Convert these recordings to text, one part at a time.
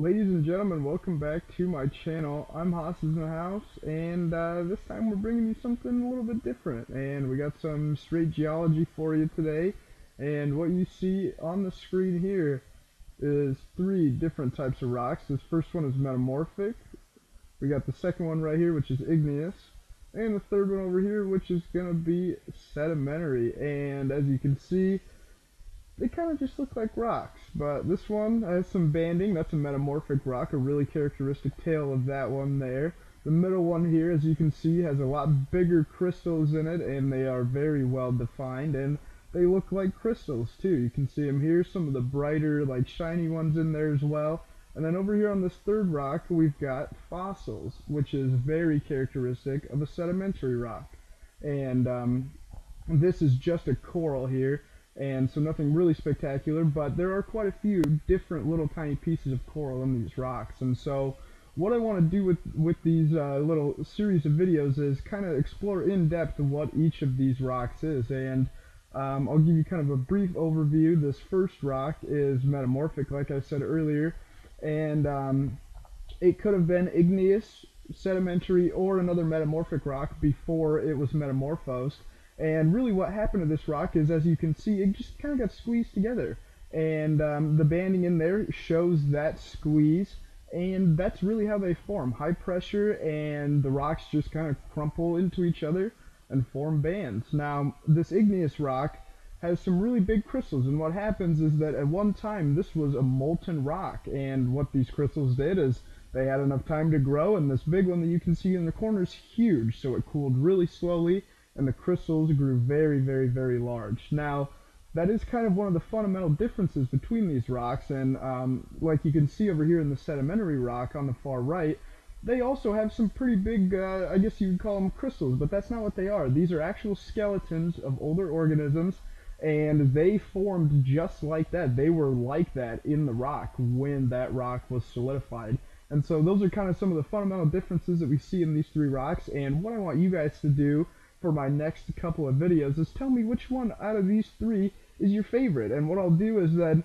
Ladies and gentlemen, welcome back to my channel. I'm Haas in the house, and uh, this time we're bringing you something a little bit different. And we got some straight geology for you today. And what you see on the screen here is three different types of rocks. This first one is metamorphic. We got the second one right here, which is igneous. And the third one over here, which is going to be sedimentary. And as you can see, they kind of just look like rocks. But this one has some banding. That's a metamorphic rock, a really characteristic tail of that one there. The middle one here, as you can see, has a lot bigger crystals in it, and they are very well defined, and they look like crystals too. You can see them here, some of the brighter, like shiny ones in there as well. And then over here on this third rock, we've got fossils, which is very characteristic of a sedimentary rock. And um, this is just a coral here and so nothing really spectacular, but there are quite a few different little tiny pieces of coral in these rocks, and so what I want to do with, with these uh, little series of videos is kind of explore in depth what each of these rocks is, and um, I'll give you kind of a brief overview. This first rock is metamorphic, like I said earlier, and um, it could have been igneous, sedimentary, or another metamorphic rock before it was metamorphosed. And really what happened to this rock is, as you can see, it just kind of got squeezed together. And um, the banding in there shows that squeeze. And that's really how they form. High pressure and the rocks just kind of crumple into each other and form bands. Now, this igneous rock has some really big crystals and what happens is that at one time this was a molten rock and what these crystals did is they had enough time to grow and this big one that you can see in the corner is huge so it cooled really slowly and the crystals grew very, very, very large. Now, that is kind of one of the fundamental differences between these rocks, and um, like you can see over here in the sedimentary rock on the far right, they also have some pretty big, uh, I guess you would call them crystals, but that's not what they are. These are actual skeletons of older organisms, and they formed just like that. They were like that in the rock when that rock was solidified. And so those are kind of some of the fundamental differences that we see in these three rocks, and what I want you guys to do for my next couple of videos is tell me which one out of these three is your favorite. And what I'll do is then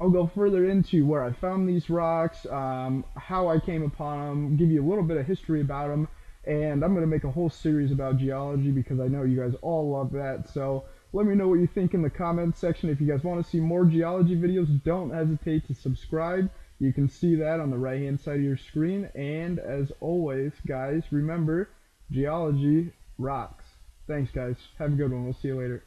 I'll go further into where I found these rocks, um, how I came upon them, give you a little bit of history about them, and I'm going to make a whole series about geology because I know you guys all love that. So let me know what you think in the comments section. If you guys want to see more geology videos, don't hesitate to subscribe. You can see that on the right hand side of your screen. And as always, guys, remember, geology rocks. Thanks, guys. Have a good one. We'll see you later.